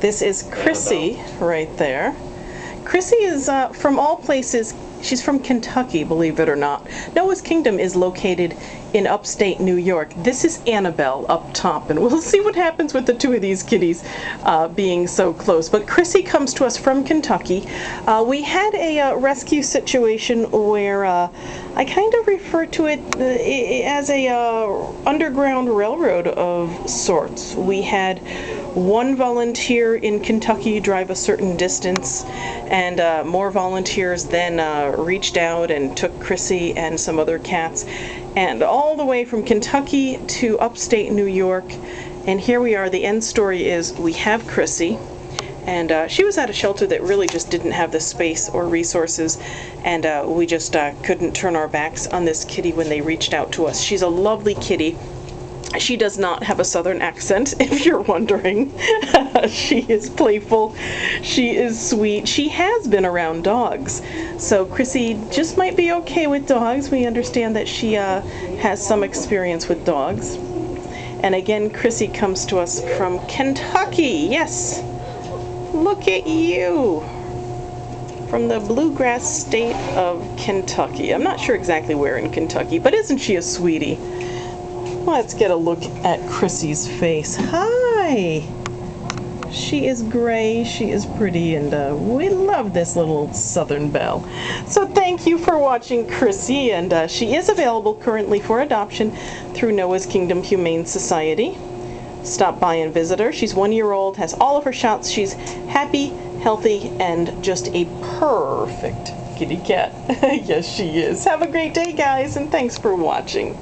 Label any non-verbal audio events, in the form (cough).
This is Krissy right there. Krissy is uh, from all places. She's from Kentucky, believe it or not. Noah's Kingdom is located in upstate New York. This is Annabelle up top, and we'll (laughs) see what happens with the two of these kitties uh, being so close. But Krissy comes to us from Kentucky. Uh, we had a uh, rescue situation where uh, I kind of refer to it uh, as a uh, underground railroad of sorts. We had one volunteer in Kentucky drive a certain distance, and uh, more volunteers then uh, reached out and took Krissy and some other cats, and all the way from Kentucky to upstate New York. And here we are. The end story is we have Krissy. And uh, she was at a shelter that really just didn't have the space or resources, and uh, we just uh, couldn't turn our backs on this kitty when they reached out to us. She's a lovely kitty she does not have a southern accent, (laughs) if you're wondering. (laughs) she is playful. She is sweet. She has been around dogs. So Krissy just might be okay with dogs. We understand that she uh, has some experience with dogs. And again, Krissy comes to us from Kentucky. Yes. Look at you. From the bluegrass state of Kentucky. I'm not sure exactly where in Kentucky, but isn't she a sweetie? Let's get a look at Krissy's face. Hi! She is gray, she is pretty, and uh, we love this little Southern Belle. So thank you for watching Krissy, and uh, she is available currently for adoption through Noah's Kingdom Humane Society. Stop by and visit her. She's one year old, has all of her shots. She's happy, healthy, and just a perfect kitty cat. (laughs) yes, she is. Have a great day, guys, and thanks for watching.